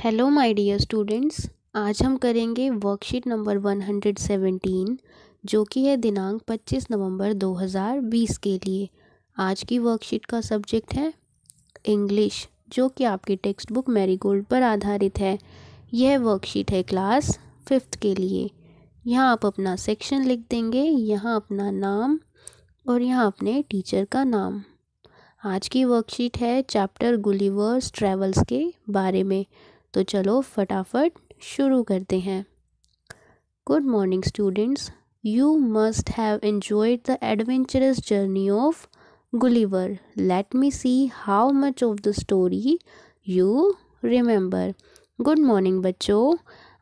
Hello my dear students आज हम करेंगे वर्कशीट नंबर 117 जो कि है दिनांक 25 नवंबर 2020 के लिए। आज की वर्कशीट का सब्जेक्ट है इंग्लिश जो कि आपकी टेक्स्ट बुक मैरीगोल्ड पर आधारित है। यह वर्कशीट है क्लास फिफ्थ के लिए। यहाँ आप अपना सेक्शन लिख देंगे, यहाँ अपना नाम और यहाँ अपने टीचर का नाम। आज की वर्कशीट है चैप्टर गुलीवर्स ट्रेवल्स के बारे में। तो चलो फटाफट शुरू करते हैं। Good morning students you must have enjoyed the adventurous journey of Gulliver let me see how much of the story you remember good morning बच्चों.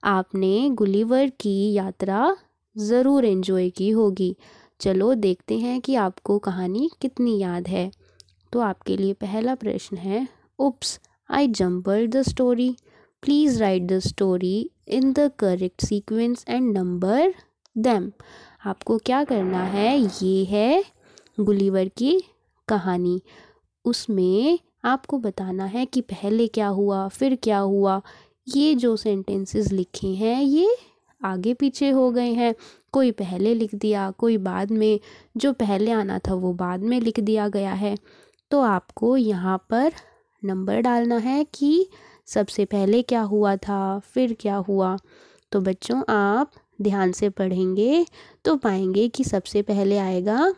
आपने गुलीवर की यात्रा ज़रूर एंजॉय की होगी। चलो देखते हैं कि आपको कहानी कितनी याद है। तो आपके लिए पहला प्रश्न है oops I jumble the story please write the story in the correct sequence and number them आपको क्या करना है? ये है गुलीवर की कहानी। उसमें आपको बताना है कि पहले क्या हुआ, फिर क्या हुआ। ये जो सेंटेंसेस लिखे हैं, ये आगे पीछे हो गए हैं। कोई पहले लिख दिया, कोई बाद में। जो पहले आना था, वो बाद में लिख दिया गया है। तो आपको यहाँ पर नंबर डालना है कि सबसे पहले क्या हुआ था? फिर क्या हुआ? तो बच्चों, आप ध्यान से पढ़ेंगे तो पाएँगे कि सबसे पहले आएगा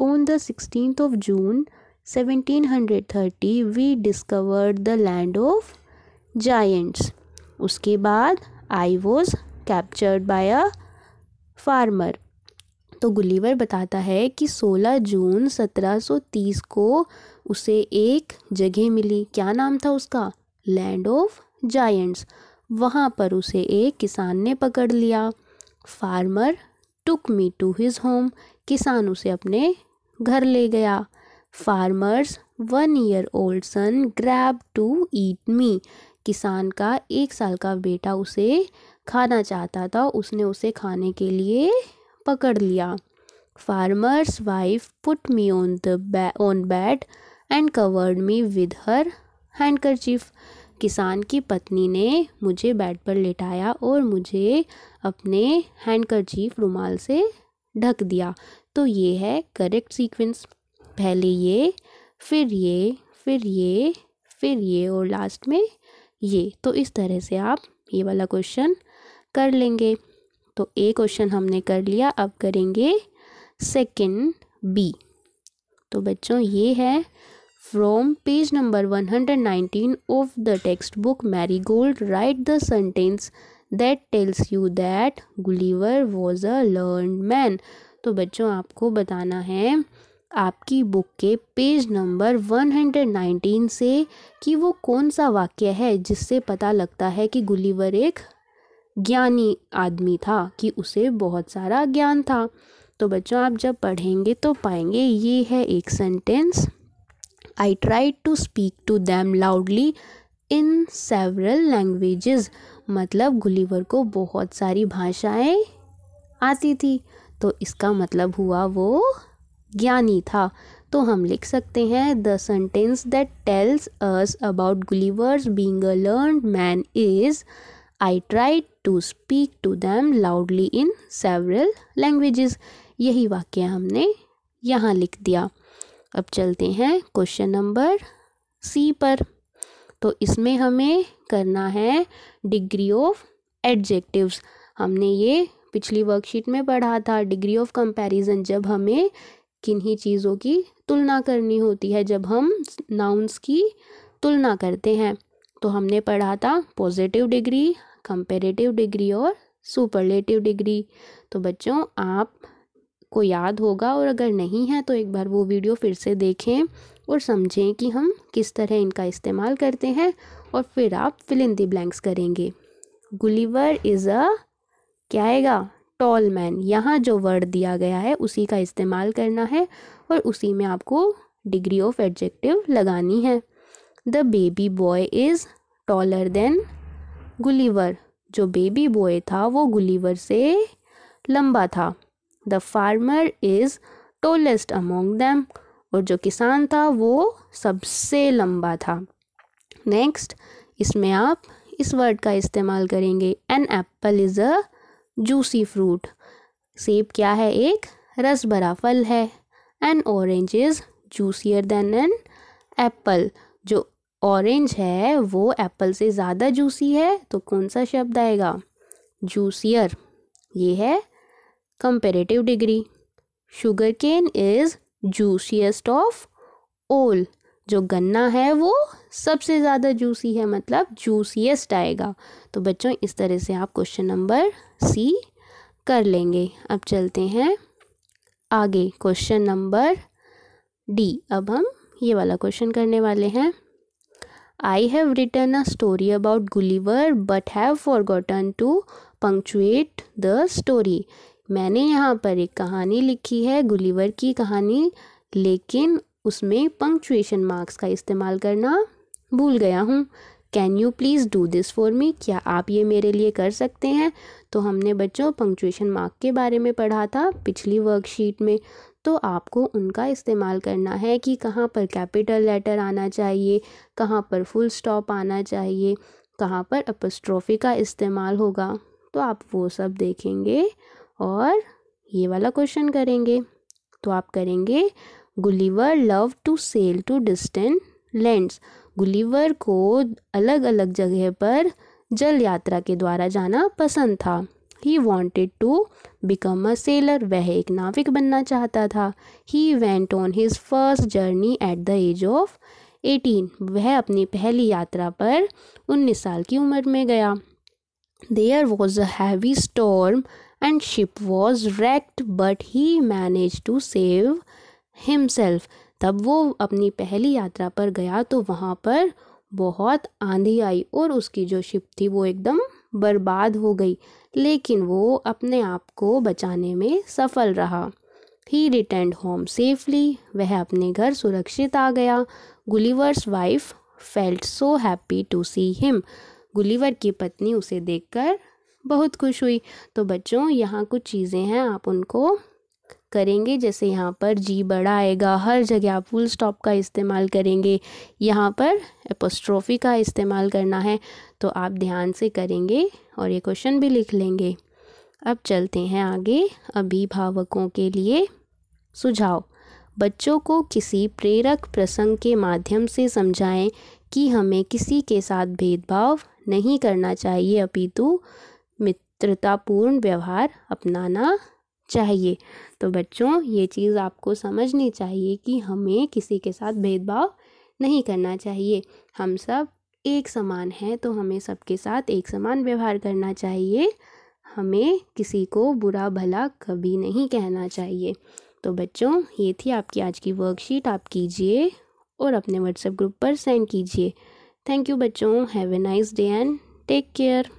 on the sixteen of June 1730 we discovered the land of giants उसके बाद I was captured by a farmer तो गुलीवर बताता है कि 16 जून 1730 को उसे एक जगह मिली। क्या नाम था उसका? लैंड ऑफ़ जायंट्स वहाँ पर उसे एक किसान ने पकड़ लिया। Farmer took me to his home किसान उसे अपने घर ले गया। Farmer's one year old son grab to eat me किसान का एक साल का बेटा उसे खाना चाहता था। उसने उसे खाने के लिए पकड़ लिया। Farmer's wife put me on the on bed and covered me with her handkerchief किसान की पत्नी ने मुझे बेड पर लेटाया और मुझे अपने हैंडकरचीफ रुमाल से ढक दिया। तो ये है करेक्ट सीक्वेंस पहले ये, फिर ये फिर ये फिर ये और लास्ट में ये। तो इस तरह से आप ये वाला क्वेश्चन कर लेंगे। तो ए क्वेश्चन हमने कर लिया। अब करेंगे सेकंड बी तो बच्चों, ये है From page number 119 of the textbook Marigold, write the sentence that tells you that Gulliver was a learned man. तो बच्चों आपको बताना है आपकी बुक के पेज नंबर 119 से कि वो कौन सा वाक्य है जिससे पता लगता है कि गुलीवर एक ज्ञानी आदमी था कि उसे बहुत सारा ज्ञान था तो बच्चों आप जब पढ़ेंगे तो पाएँगे ये है एक sentence I try to speak to them loudly in several languages मतलब गुलीवर को बहुत सारी भाषाएँ आती थी। तो इसका मतलब हुआ वो ज्ञानी था। तो हम लिख सकते हैं the sentence that tells us about Gulliver's being a learn man is I try to speak to them loudly in several languages यही वाक्य हमने यहाँ लिख दिया। अब चलते हैं क्वेश्चन नंबर सी पर। तो इसमें हमें करना है डिग्री ऑफ़ एडजेक्टिव्स। हमने ये पिछली वर्कशीट में पढ़ा था, डिग्री ऑफ़ कंपैरिजन, जब हमें किन्हीं चीज़ों की तुलना करनी होती है, जब हम नाउन्स की तुलना करते हैं। तो हमने पढ़ा था पॉजिटिव डिग्री, कंपेरेटिव डिग्री और सुपरलेटिव डिग्री। तो बच्चों, आप को याद होगा और अगर नहीं है तो एक बार वो वीडियो फिर से देखें और समझें कि हम किस तरह इनका इस्तेमाल करते हैं और फिर आप फिल इन दी ब्लैंक्स करेंगे। गुलीवर इज़ अ क्या आएगा? टॉल मैन यहाँ जो वर्ड दिया गया है, उसी का इस्तेमाल करना है और उसी में आपको डिग्री ऑफ़ एडजेक्टिव लगानी है। The baby boy is taller than Gulliver जो बेबी बॉय था, वो गुलीवर से लंबा था। The farmer is tallest among them और जो किसान था, वो सबसे लंबा था। नेक्स्ट इसमें आप इस वर्ड का इस्तेमाल करेंगे। An apple is a juicy fruit सेब क्या है? एक रस भरा फल है। An orange is juicier than an apple जो ऑरेंज है, वो एप्पल से ज़्यादा जूसी है तो कौन सा शब्द आएगा? जूसियर ये है degree sugar cane is juiciest of all जो गन्ना है वो सबसे ज़्यादा जूसी है मतलब जूसीएस्ट आएगा। तो बच्चों, इस तरह से आप क्वेश्चन नंबर सी कर लेंगे। अब चलते हैं आगे क्वेश्चन नंबर डी अब हम ये वाला क्वेश्चन करने वाले हैं। I have written a story about Gulliver but have forgotten to punctuate the story मैंने यहाँ पर एक कहानी लिखी है, गुलीवर की कहानी। लेकिन उसमें पंक्चुएशन मार्क्स का इस्तेमाल करना भूल गया हूँ। Can you please do this for me क्या आप ये मेरे लिए कर सकते हैं? तो हमने बच्चों पंक्चुएशन मार्क के बारे में पढ़ा था पिछली वर्कशीट में। तो आपको उनका इस्तेमाल करना है कि कहाँ पर कैपिटल लेटर आना चाहिए, कहाँ पर फुल स्टॉप आना चाहिए, कहाँ पर अपस्ट्रॉफी का इस्तेमाल होगा। तो आप वो सब देखेंगे। और ये वाला क्वेश्चन करेंगे। तो आप करेंगे Gulliver love to sail to distant lands Gulliver को अलग अलग जगह पर जल यात्रा के द्वारा जाना पसंद था। He wanted to become a sailor वह एक नाविक बनना चाहता था। He went on his first journey at the age of eighteen वह अपनी पहली यात्रा पर उन्नीस साल की उम्र में गया। There was a heavy storm and ship was wrecked but he manage to save himself तब वो अपनी पहली यात्रा पर गया तो वहाँ पर बहुत आंधी आई और उसकी जो शिप थी वो एकदम बर्बाद हो गई। लेकिन वो अपने आप को बचाने में सफल रहा। ही रिटर्न होम सेफली वह अपने घर सुरक्षित आ गया। Gulliver's wife felt so happy to see him Gulliver की पत्नी उसे देखकर बहुत खुश हुई। तो बच्चों, यहाँ कुछ चीज़ें हैं, आप उनको करेंगे। जैसे यहाँ पर जी बड़ा आएगा हर जगह आप फुल स्टॉप का इस्तेमाल करेंगे। यहाँ पर एपोस्ट्रोफी का इस्तेमाल करना है तो आप ध्यान से करेंगे और ये क्वेश्चन भी लिख लेंगे। अब चलते हैं आगे अभिभावकों के लिए सुझाव। बच्चों को किसी प्रेरक प्रसंग के माध्यम से समझाएँ कि हमें किसी के साथ भेदभाव नहीं करना चाहिए अपितु मित्रतापूर्ण व्यवहार अपनाना चाहिए। तो बच्चों, ये चीज़ आपको समझनी चाहिए कि हमें किसी के साथ भेदभाव नहीं करना चाहिए। हम सब एक समान हैं तो हमें सबके साथ एक समान व्यवहार करना चाहिए। हमें किसी को बुरा भला कभी नहीं कहना चाहिए। तो बच्चों, ये थी आपकी आज की वर्कशीट आप कीजिए और अपने व्हाट्सएप ग्रुप पर सेंड कीजिए। थैंक यू बच्चों। Have a nice day and take care